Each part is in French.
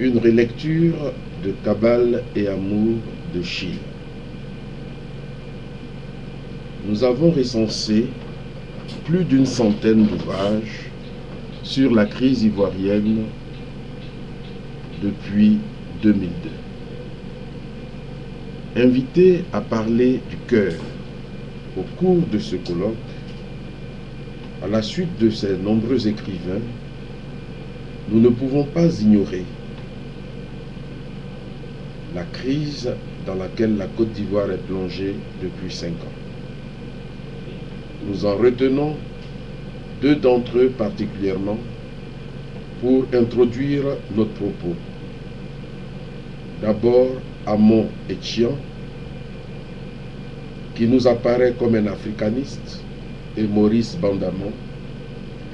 une relecture de Cabale et Amour de Chine. Nous avons recensé plus d'une centaine d'ouvrages sur la crise ivoirienne depuis 2002. Invité à parler du cœur au cours de ce colloque, à la suite de ces nombreux écrivains, nous ne pouvons pas ignorer la crise dans laquelle la Côte d'Ivoire est plongée depuis cinq ans. Nous en retenons deux d'entre eux particulièrement pour introduire notre propos. D'abord, Amon Etian, qui nous apparaît comme un africaniste, et Maurice Bandamon,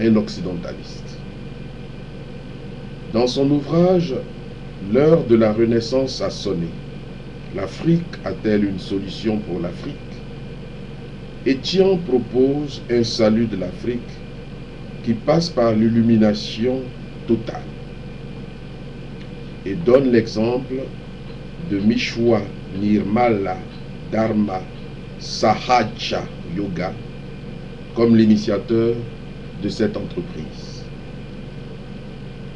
un occidentaliste. Dans son ouvrage L'heure de la Renaissance a sonné. L'Afrique a-t-elle une solution pour l'Afrique? Etienne propose un salut de l'Afrique qui passe par l'illumination totale et donne l'exemple de Mishwa Nirmala Dharma Sahaja Yoga comme l'initiateur de cette entreprise.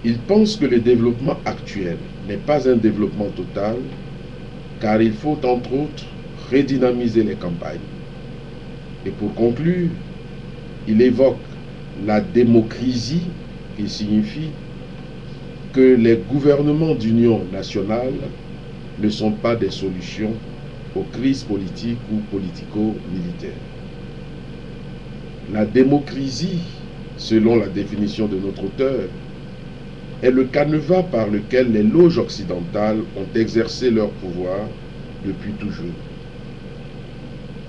Il pense que le développement actuel n'est pas un développement total, car il faut entre autres redynamiser les campagnes. Et pour conclure, il évoque la démocrisie, qui signifie que les gouvernements d'union nationale ne sont pas des solutions aux crises politiques ou politico-militaires. La démocrisie, selon la définition de notre auteur, est le canevas par lequel les loges occidentales ont exercé leur pouvoir depuis toujours.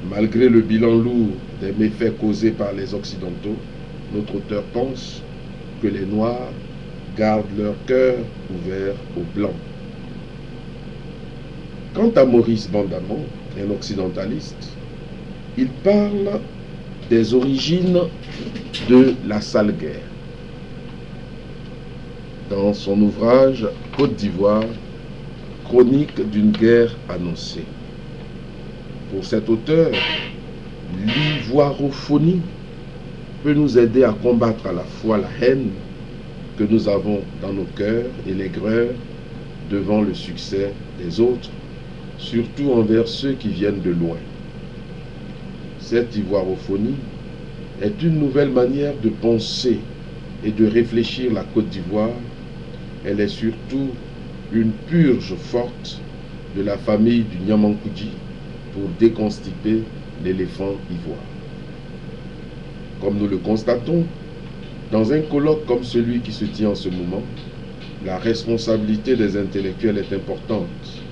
Malgré le bilan lourd des méfaits causés par les Occidentaux, notre auteur pense que les Noirs gardent leur cœur ouvert aux Blancs. Quant à Maurice Bandamon, un occidentaliste, il parle des origines de la sale guerre. Dans son ouvrage Côte d'Ivoire, chronique d'une guerre annoncée. Pour cet auteur, l'ivoirophonie peut nous aider à combattre à la fois la haine que nous avons dans nos cœurs et l'aigreur devant le succès des autres, surtout envers ceux qui viennent de loin. Cette ivoirophonie est une nouvelle manière de penser et de réfléchir la Côte d'Ivoire. Elle est surtout une purge forte de la famille du Nyamankoudi pour déconstiper l'éléphant ivoire. Comme nous le constatons, dans un colloque comme celui qui se tient en ce moment, la responsabilité des intellectuels est importante.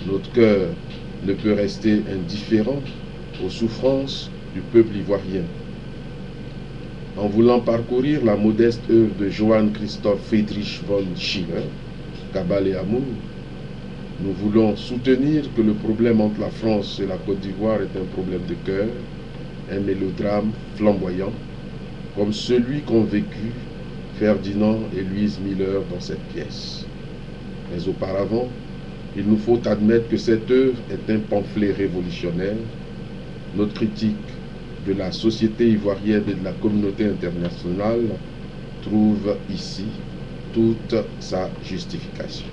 Notre cœur ne peut rester indifférent aux souffrances du peuple ivoirien. En voulant parcourir la modeste œuvre de Johann Christoph Friedrich von Schiller, Cabal et Amour, nous voulons soutenir que le problème entre la France et la Côte d'Ivoire est un problème de cœur, un mélodrame flamboyant, comme celui qu'ont vécu Ferdinand et Louise Miller dans cette pièce. Mais auparavant, il nous faut admettre que cette œuvre est un pamphlet révolutionnaire notre critique de la société ivoirienne et de la communauté internationale trouve ici toute sa justification.